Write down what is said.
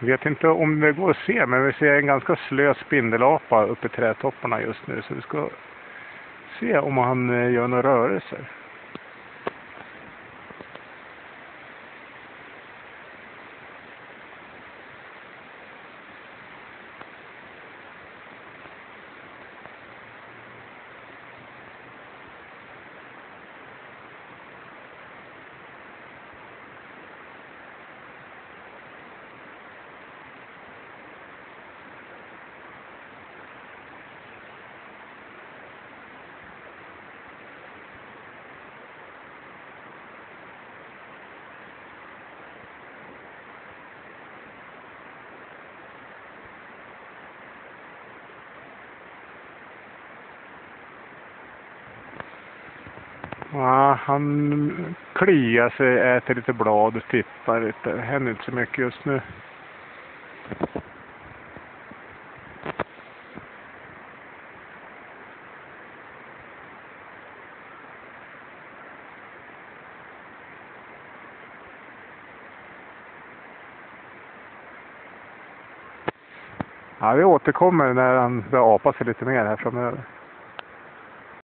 Vet inte om det går att se, men vi ser en ganska slö spindelapa uppe i trädtopparna just nu. Så vi ska se om han eh, gör några rörelser. Ja, han kliar sig, äter lite blad och tittar lite. Det händer inte så mycket just nu. Ja, vi återkommer när han börjar apa sig lite mer här framöver.